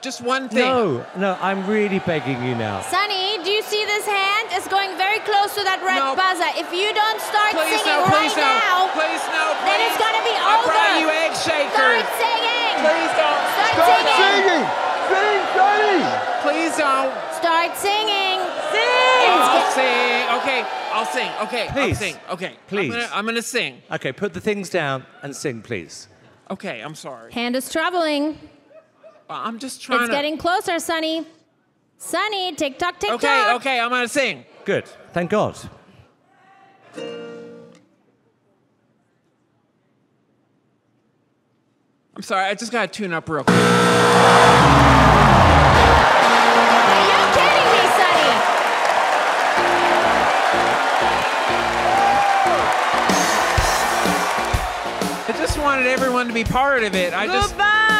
just one thing. No, no, I'm really begging you now. Sunny, do you see this hand? It's going very close to that red No. buzzer. If you don't start Please singing no, right please no, now, please no, please. then it's gonna be I over. brought you egg shakers. start singing. Please don't. Start Start singing. singing! Sing, Sunny! Please don't. Start singing. Sing. I'll sing. Okay, I'll sing. Okay, I'll Please. sing. Okay, Please. I'm gonna, I'm gonna sing. Okay, put the things down and sing, please. Okay, I'm sorry. Hand is traveling. I'm just trying It's to. getting closer, Sunny. Sunny, tick tock, tick okay, tock. okay, I'm gonna sing. Good. Thank God. I'm sorry. I just gotta tune up real quick. Are you kidding me, Sunny? I just wanted everyone to be part of it. I just. Goodbye,